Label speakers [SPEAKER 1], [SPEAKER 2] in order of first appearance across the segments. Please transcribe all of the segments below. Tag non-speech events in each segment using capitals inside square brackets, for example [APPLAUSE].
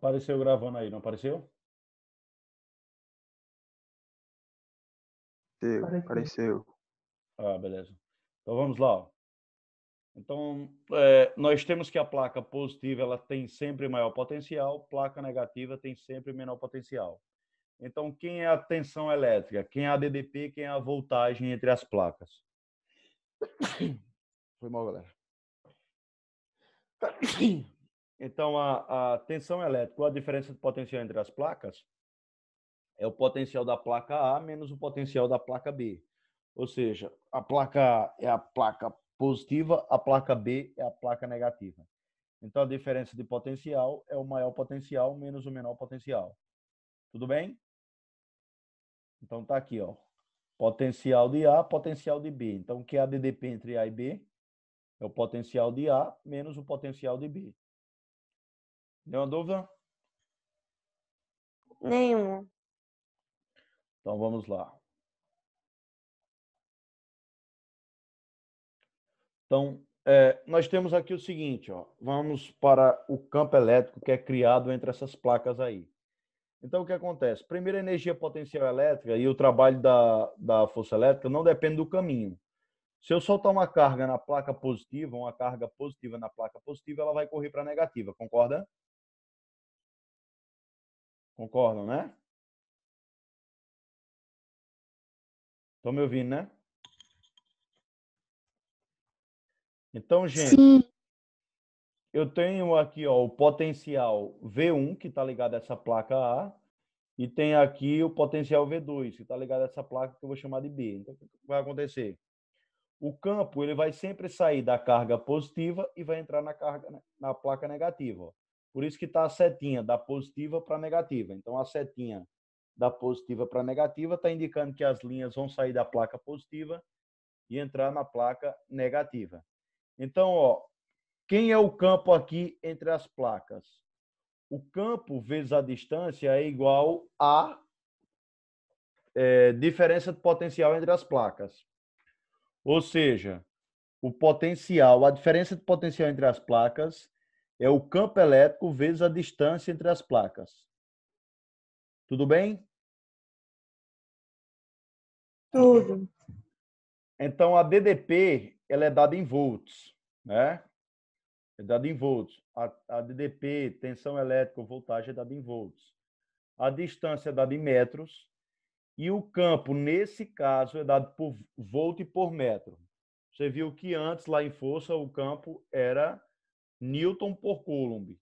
[SPEAKER 1] Apareceu gravando aí, não apareceu?
[SPEAKER 2] Apareceu. Apareceu.
[SPEAKER 1] Ah, beleza. Então vamos lá. Então, é, nós temos que a placa positiva ela tem sempre maior potencial, placa negativa tem sempre menor potencial. Então, quem é a tensão elétrica? Quem é a DDP? Quem é a voltagem entre as placas? Foi mal, galera. [COUGHS] Então, a, a tensão elétrica, a diferença de potencial entre as placas? É o potencial da placa A menos o potencial da placa B. Ou seja, a placa A é a placa positiva, a placa B é a placa negativa. Então, a diferença de potencial é o maior potencial menos o menor potencial. Tudo bem? Então, tá aqui, ó. Potencial de A, potencial de B. Então, o que é a DDP entre A e B? É o potencial de A menos o potencial de B. Nenhuma dúvida?
[SPEAKER 3] Nenhuma.
[SPEAKER 1] Então, vamos lá. Então, é, nós temos aqui o seguinte, ó, vamos para o campo elétrico que é criado entre essas placas aí. Então, o que acontece? Primeiro, a energia potencial elétrica e o trabalho da, da força elétrica não depende do caminho. Se eu soltar uma carga na placa positiva, uma carga positiva na placa positiva, ela vai correr para a negativa, concorda? Concordam, né? Estão me ouvindo, né? Então, gente,
[SPEAKER 3] Sim.
[SPEAKER 1] eu tenho aqui ó, o potencial V1, que está ligado a essa placa A, e tem aqui o potencial V2, que está ligado a essa placa que eu vou chamar de B. Então, o que vai acontecer? O campo ele vai sempre sair da carga positiva e vai entrar na, carga, na placa negativa. ó. Por isso que está a setinha da positiva para negativa. Então, a setinha da positiva para negativa está indicando que as linhas vão sair da placa positiva e entrar na placa negativa. Então, ó, quem é o campo aqui entre as placas? O campo vezes a distância é igual a é, diferença de potencial entre as placas. Ou seja, o potencial, a diferença de potencial entre as placas é o campo elétrico vezes a distância entre as placas. Tudo bem?
[SPEAKER 3] Tudo.
[SPEAKER 1] Então, a DDP ela é dada em volts, né? É dada em volts. A, a DDP, tensão elétrica, ou voltagem, é dada em volts. A distância é dada em metros. E o campo, nesse caso, é dado por volt e por metro. Você viu que antes, lá em força, o campo era Newton por Coulomb.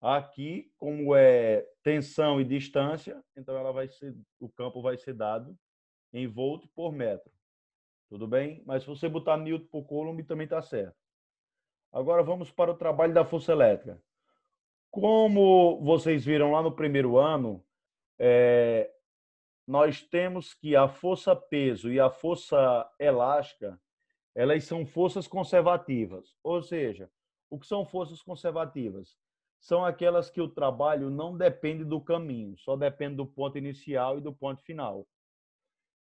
[SPEAKER 1] Aqui, como é tensão e distância, então ela vai ser, o campo vai ser dado em volt por metro. Tudo bem? Mas se você botar Newton por Coulomb, também está certo. Agora vamos para o trabalho da força elétrica. Como vocês viram lá no primeiro ano, é, nós temos que a força peso e a força elástica, elas são forças conservativas. Ou seja, o que são forças conservativas? São aquelas que o trabalho não depende do caminho, só depende do ponto inicial e do ponto final.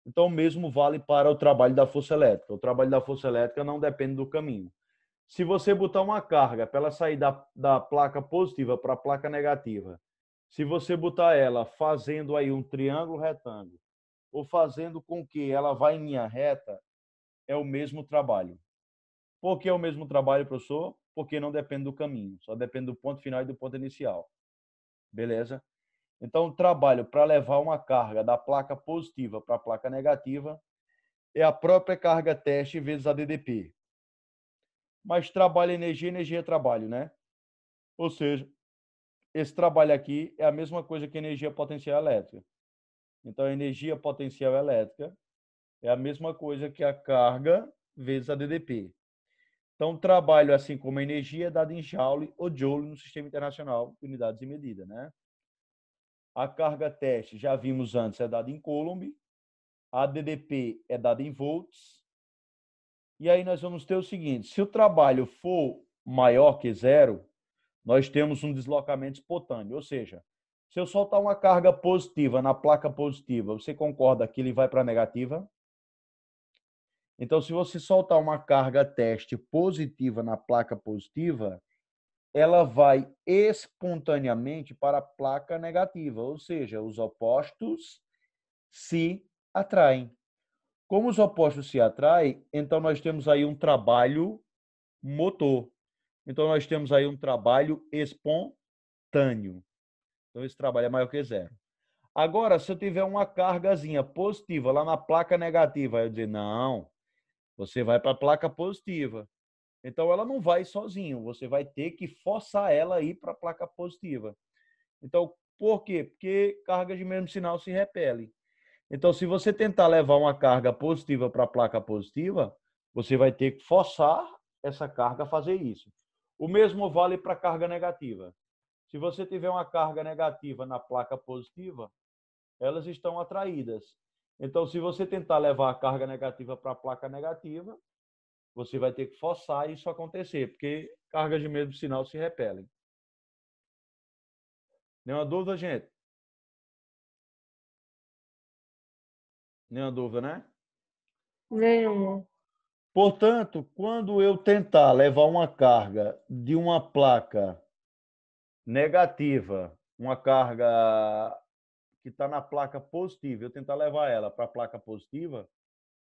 [SPEAKER 1] Então, o mesmo vale para o trabalho da força elétrica. O trabalho da força elétrica não depende do caminho. Se você botar uma carga para ela sair da, da placa positiva para a placa negativa, se você botar ela fazendo aí um triângulo retângulo ou fazendo com que ela vá em linha reta, é o mesmo trabalho. Por que é o mesmo trabalho, professor? Porque não depende do caminho, só depende do ponto final e do ponto inicial. Beleza? Então, o trabalho para levar uma carga da placa positiva para a placa negativa é a própria carga teste vezes a DDP. Mas trabalho é energia, energia é trabalho, né? Ou seja, esse trabalho aqui é a mesma coisa que energia potencial elétrica. Então, a energia potencial elétrica é a mesma coisa que a carga vezes a DDP. Então, trabalho, assim como a energia, é dado em joule ou joule no Sistema Internacional de Unidades de Medida, né? A carga teste, já vimos antes, é dada em Coulomb. A DDP é dada em volts. E aí nós vamos ter o seguinte, se o trabalho for maior que zero, nós temos um deslocamento espontâneo. Ou seja, se eu soltar uma carga positiva na placa positiva, você concorda que ele vai para a negativa? Então, se você soltar uma carga teste positiva na placa positiva, ela vai espontaneamente para a placa negativa, ou seja, os opostos se atraem. Como os opostos se atraem, então nós temos aí um trabalho motor. Então nós temos aí um trabalho espontâneo. Então esse trabalho é maior que zero. Agora, se eu tiver uma cargazinha positiva lá na placa negativa, eu dizer, não, você vai para a placa positiva. Então ela não vai sozinho, você vai ter que forçar ela a ir para a placa positiva. Então, por quê? Porque cargas de mesmo sinal se repelem. Então, se você tentar levar uma carga positiva para a placa positiva, você vai ter que forçar essa carga a fazer isso. O mesmo vale para a carga negativa. Se você tiver uma carga negativa na placa positiva, elas estão atraídas. Então, se você tentar levar a carga negativa para a placa negativa, você vai ter que forçar isso acontecer, porque cargas de mesmo sinal se repelem. Nenhuma dúvida, gente? Nenhuma dúvida, né?
[SPEAKER 3] Nenhuma.
[SPEAKER 1] Portanto, quando eu tentar levar uma carga de uma placa negativa, uma carga que está na placa positiva, eu tentar levar ela para a placa positiva,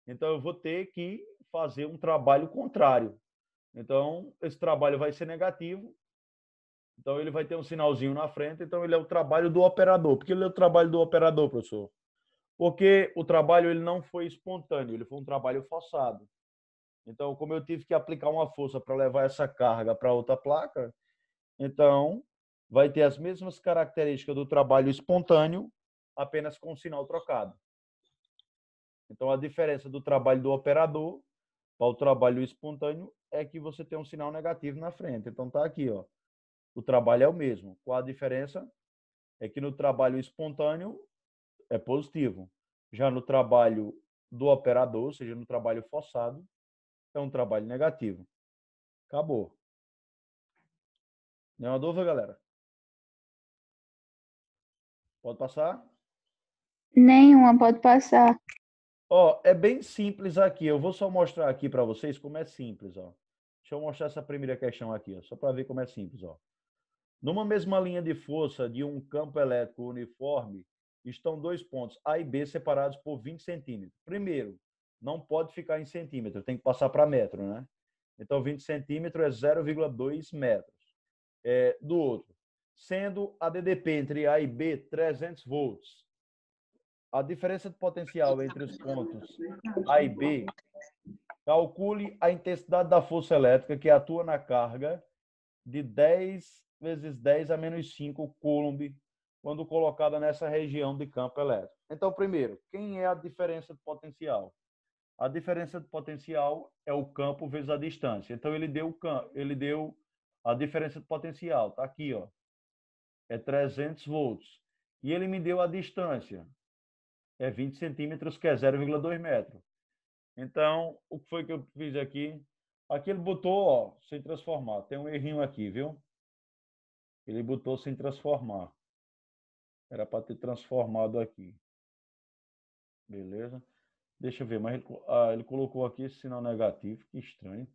[SPEAKER 1] então eu vou ter que fazer um trabalho contrário. Então, esse trabalho vai ser negativo. Então, ele vai ter um sinalzinho na frente. Então, ele é o trabalho do operador. Por que ele é o trabalho do operador, professor? Porque o trabalho ele não foi espontâneo, ele foi um trabalho forçado. Então, como eu tive que aplicar uma força para levar essa carga para outra placa, então vai ter as mesmas características do trabalho espontâneo, apenas com o sinal trocado. Então, a diferença do trabalho do operador para o trabalho espontâneo é que você tem um sinal negativo na frente. Então, tá aqui, ó. O trabalho é o mesmo. Qual a diferença? É que no trabalho espontâneo é positivo. Já no trabalho do operador, ou seja, no trabalho forçado, é um trabalho negativo. Acabou. Nenhuma dúvida, galera? Pode passar?
[SPEAKER 3] Nenhuma, pode passar.
[SPEAKER 1] Ó, é bem simples aqui. Eu vou só mostrar aqui para vocês como é simples, ó. Deixa eu mostrar essa primeira questão aqui, ó, só para ver como é simples, ó. Numa mesma linha de força de um campo elétrico uniforme, estão dois pontos A e B separados por 20 centímetros. Primeiro, não pode ficar em centímetro, tem que passar para metro, né? Então, 20 centímetros é 0,2 metros. É, do outro, sendo a DDP entre A e B 300 volts, a diferença de potencial entre os pontos A e B, calcule a intensidade da força elétrica que atua na carga de 10 vezes 10 a menos 5 coulomb quando colocada nessa região de campo elétrico. Então, primeiro, quem é a diferença de potencial? A diferença de potencial é o campo vezes a distância. Então, ele deu, ele deu a diferença de potencial. Está aqui, ó. É 300 volts. E ele me deu a distância é 20 centímetros, que é 0,2 metro. Então, o que foi que eu fiz aqui? Aqui ele botou, ó, sem transformar. Tem um errinho aqui, viu? Ele botou sem transformar. Era para ter transformado aqui. Beleza? Deixa eu ver, mas ele, ah, ele colocou aqui esse sinal negativo, que estranho.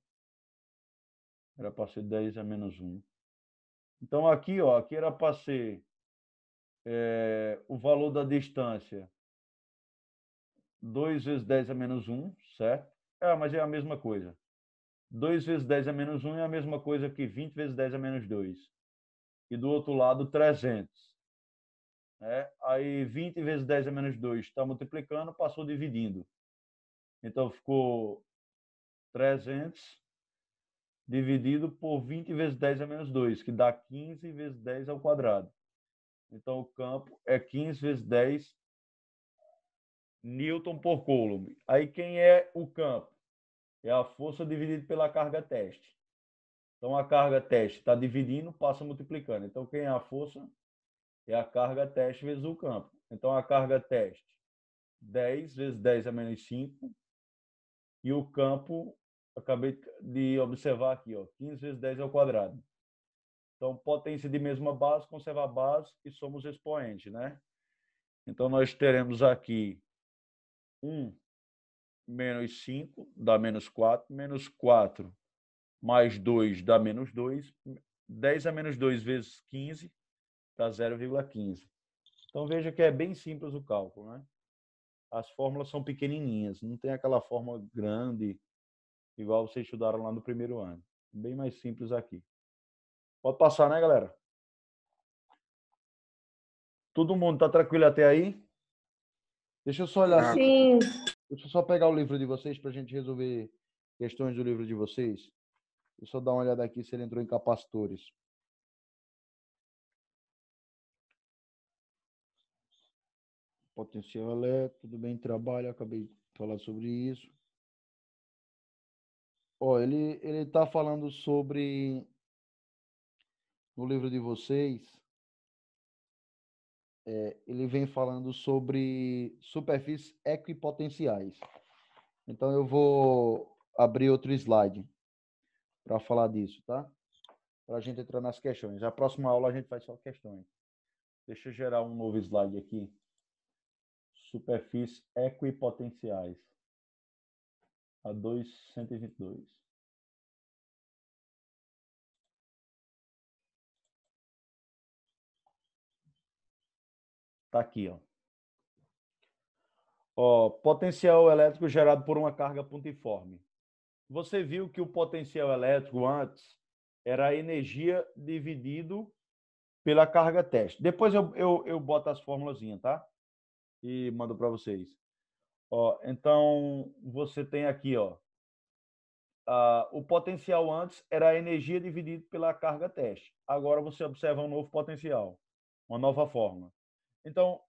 [SPEAKER 1] Era para ser 10 a menos 1. Então aqui, ó, aqui era para ser é, o valor da distância 2 vezes 10 a menos 1, certo? Ah, mas é a mesma coisa. 2 vezes 10 a menos 1 é a mesma coisa que 20 vezes 10 a menos 2. E do outro lado, 300. É? Aí 20 vezes 10 a menos 2 está multiplicando, passou dividindo. Então ficou 300 dividido por 20 vezes 10 a menos 2, que dá 15 vezes 10 ao quadrado. Então o campo é 15 vezes 10 Newton por Coulomb. Aí quem é o campo? É a força dividida pela carga teste. Então a carga teste está dividindo, passa multiplicando. Então quem é a força? É a carga teste vezes o campo. Então a carga teste 10 vezes 10 a menos 5 e o campo acabei de observar aqui, ó, 15 vezes 10 ao quadrado. Então, potência de mesma base, conserva a base e somos expoentes, né? Então, nós teremos aqui 1 menos 5 dá menos 4, menos 4 mais 2 dá menos 2, 10 a menos 2 vezes 15 dá 0,15. Então veja que é bem simples o cálculo, né? As fórmulas são pequenininhas, não tem aquela fórmula grande igual vocês estudaram lá no primeiro ano. Bem mais simples aqui. Pode passar, né, galera? Todo mundo tá tranquilo até aí? Deixa eu só olhar.
[SPEAKER 3] Sim.
[SPEAKER 1] Deixa eu só pegar o livro de vocês para a gente resolver questões do livro de vocês. Deixa eu só dar uma olhada aqui se ele entrou em capacitores. Potencial elétrico, tudo bem, trabalho, acabei de falar sobre isso. Ó, ele ele está falando sobre no livro de vocês, é, ele vem falando sobre superfícies equipotenciais. Então eu vou abrir outro slide para falar disso, tá? Para a gente entrar nas questões. A próxima aula a gente faz só questões. Deixa eu gerar um novo slide aqui. Superfícies equipotenciais. A 222. Tá aqui, ó. Ó, potencial elétrico gerado por uma carga pontiforme. Você viu que o potencial elétrico antes era a energia dividido pela carga teste. Depois eu, eu, eu boto as fórmulas, tá? E mando para vocês. Ó, então, você tem aqui, ó, a, o potencial antes era a energia dividido pela carga teste. Agora você observa um novo potencial, uma nova fórmula. Então,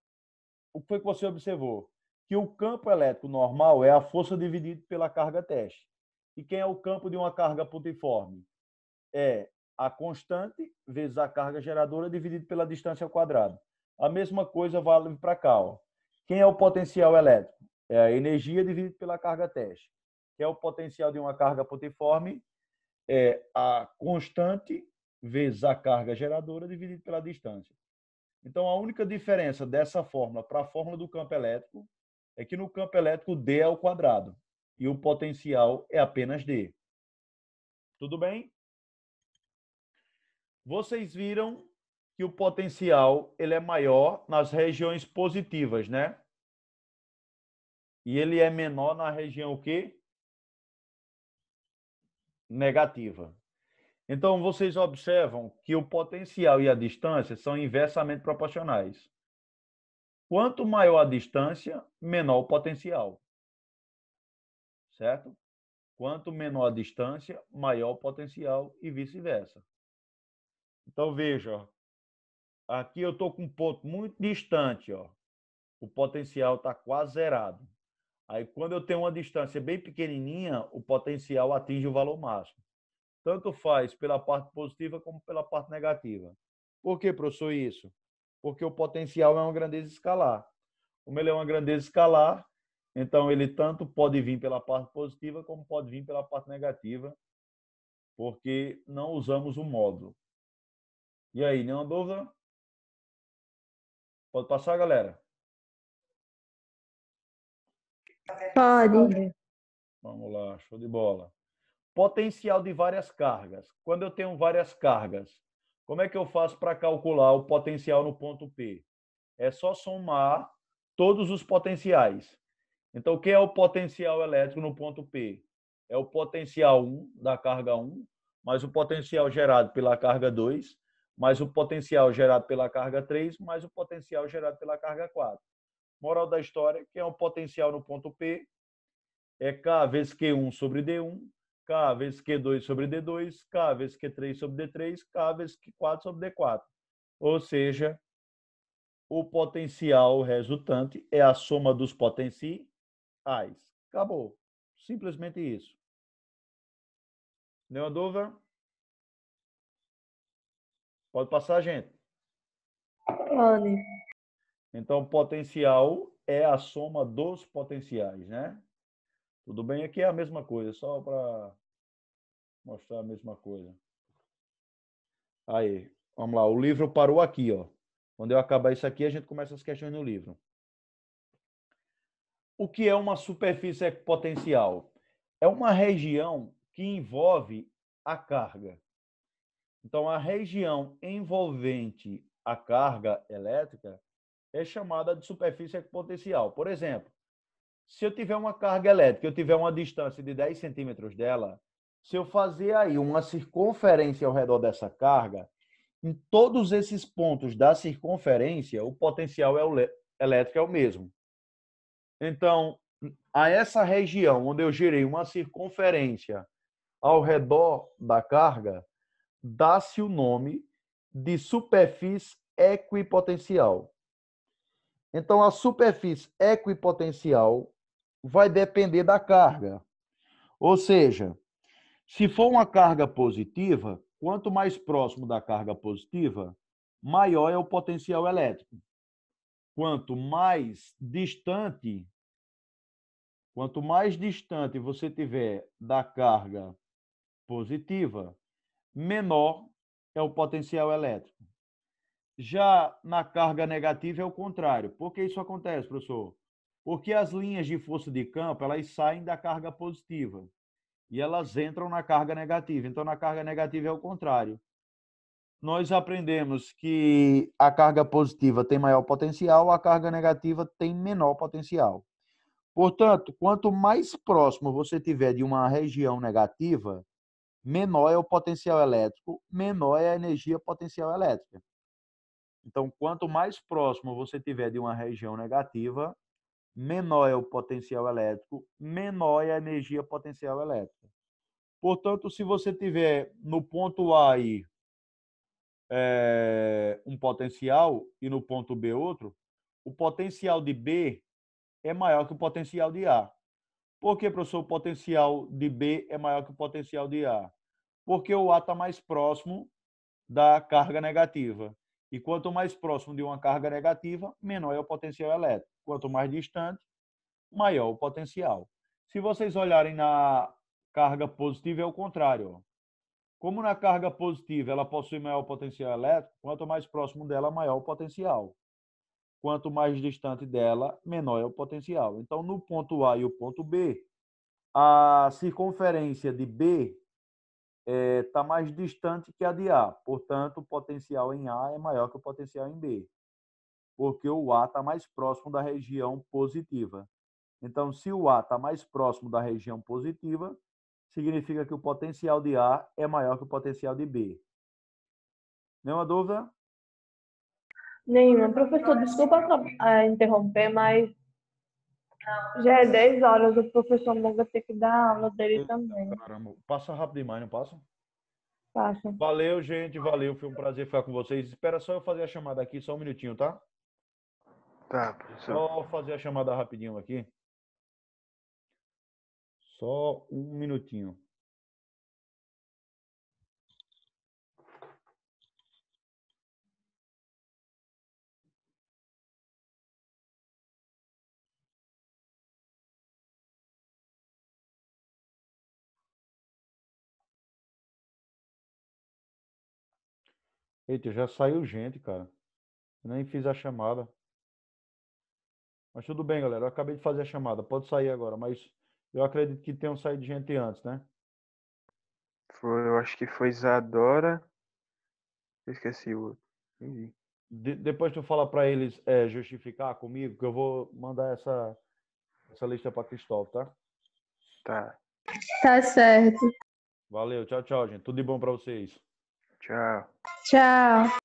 [SPEAKER 1] o que foi que você observou? Que o campo elétrico normal é a força dividida pela carga teste. E quem é o campo de uma carga pontiforme? É a constante vezes a carga geradora dividido pela distância ao quadrado. A mesma coisa vale para cá. Ó. Quem é o potencial elétrico? É a energia dividida pela carga teste. Quem é o potencial de uma carga pontiforme? É a constante vezes a carga geradora dividido pela distância. Então, a única diferença dessa fórmula para a fórmula do campo elétrico é que no campo elétrico D é ao quadrado e o potencial é apenas D. Tudo bem? Vocês viram que o potencial ele é maior nas regiões positivas, né? E ele é menor na região o quê? Negativa. Então, vocês observam que o potencial e a distância são inversamente proporcionais. Quanto maior a distância, menor o potencial. Certo? Quanto menor a distância, maior o potencial e vice-versa. Então, veja, aqui eu estou com um ponto muito distante, ó. o potencial está quase zerado. Aí, quando eu tenho uma distância bem pequenininha, o potencial atinge o valor máximo tanto faz pela parte positiva como pela parte negativa. Por que, professor, isso? Porque o potencial é uma grandeza escalar. Como ele é uma grandeza escalar, então ele tanto pode vir pela parte positiva como pode vir pela parte negativa, porque não usamos o módulo. E aí, nenhuma dúvida? Pode passar, galera?
[SPEAKER 3] Pode.
[SPEAKER 1] Vamos lá, show de bola. Potencial de várias cargas. Quando eu tenho várias cargas, como é que eu faço para calcular o potencial no ponto P? É só somar todos os potenciais. Então, o que é o potencial elétrico no ponto P? É o potencial 1 da carga 1, mais o potencial gerado pela carga 2, mais o potencial gerado pela carga 3, mais o potencial gerado pela carga 4. Moral da história, que é o potencial no ponto P, é K vezes Q1 sobre D1, K vezes Q2 sobre D2, K vezes Q3 sobre D3, K vezes Q4 sobre D4. Ou seja, o potencial resultante é a soma dos potenciais. Acabou. Simplesmente isso. Nenhuma dúvida? Pode passar, gente.
[SPEAKER 3] Pode.
[SPEAKER 1] Então, potencial é a soma dos potenciais, né? Tudo bem? Aqui é a mesma coisa, só para mostrar a mesma coisa. Aí, vamos lá. O livro parou aqui, ó. Quando eu acabar isso aqui, a gente começa as questões no livro. O que é uma superfície potencial? É uma região que envolve a carga. Então, a região envolvente a carga elétrica é chamada de superfície equipotencial. Por exemplo, se eu tiver uma carga elétrica, eu tiver uma distância de 10 centímetros dela, se eu fazer aí uma circunferência ao redor dessa carga, em todos esses pontos da circunferência, o potencial elétrico é o mesmo. Então, a essa região onde eu gerei uma circunferência ao redor da carga, dá-se o nome de superfície equipotencial. Então, a superfície equipotencial vai depender da carga. Ou seja, se for uma carga positiva, quanto mais próximo da carga positiva, maior é o potencial elétrico. Quanto mais distante, quanto mais distante você tiver da carga positiva, menor é o potencial elétrico. Já na carga negativa é o contrário. Por que isso acontece, professor? Porque as linhas de força de campo, elas saem da carga positiva e elas entram na carga negativa. Então, na carga negativa é o contrário. Nós aprendemos que a carga positiva tem maior potencial, a carga negativa tem menor potencial. Portanto, quanto mais próximo você tiver de uma região negativa, menor é o potencial elétrico, menor é a energia potencial elétrica. Então, quanto mais próximo você tiver de uma região negativa, menor é o potencial elétrico, menor é a energia potencial elétrica. Portanto, se você tiver no ponto A aí, é, um potencial e no ponto B outro, o potencial de B é maior que o potencial de A. Por que, professor, o potencial de B é maior que o potencial de A? Porque o A está mais próximo da carga negativa. E quanto mais próximo de uma carga negativa, menor é o potencial elétrico. Quanto mais distante, maior o potencial. Se vocês olharem na carga positiva, é o contrário. Como na carga positiva ela possui maior potencial elétrico, quanto mais próximo dela, maior o potencial. Quanto mais distante dela, menor é o potencial. Então, no ponto A e o ponto B, a circunferência de B está é, tá mais distante que a de A. Portanto, o potencial em A é maior que o potencial em B, porque o A está mais próximo da região positiva. Então, se o A está mais próximo da região positiva, significa que o potencial de A é maior que o potencial de B. Nenhuma dúvida?
[SPEAKER 3] Nenhuma. Professor, desculpa uh, interromper, mas já é 10 horas, o professor Monga tem que dar aula dele também.
[SPEAKER 1] Caramba, passa rápido demais, não passa?
[SPEAKER 3] Passa.
[SPEAKER 1] Valeu, gente, valeu. Foi um prazer ficar com vocês. Espera só eu fazer a chamada aqui, só um minutinho, tá?
[SPEAKER 2] Tá, professor.
[SPEAKER 1] Só fazer a chamada rapidinho aqui. Só um minutinho. Eita, já saiu gente, cara. Eu nem fiz a chamada. Mas tudo bem, galera. Eu acabei de fazer a chamada. Pode sair agora, mas eu acredito que tenham saído gente antes, né?
[SPEAKER 2] Foi, eu acho que foi Isadora. Eu esqueci o outro.
[SPEAKER 1] De, depois tu fala para eles é, justificar comigo, que eu vou mandar essa, essa lista para Cristóvão, tá?
[SPEAKER 2] Tá.
[SPEAKER 3] Tá certo.
[SPEAKER 1] Valeu, tchau, tchau, gente. Tudo de bom para vocês.
[SPEAKER 2] Tchau.
[SPEAKER 3] Tchau.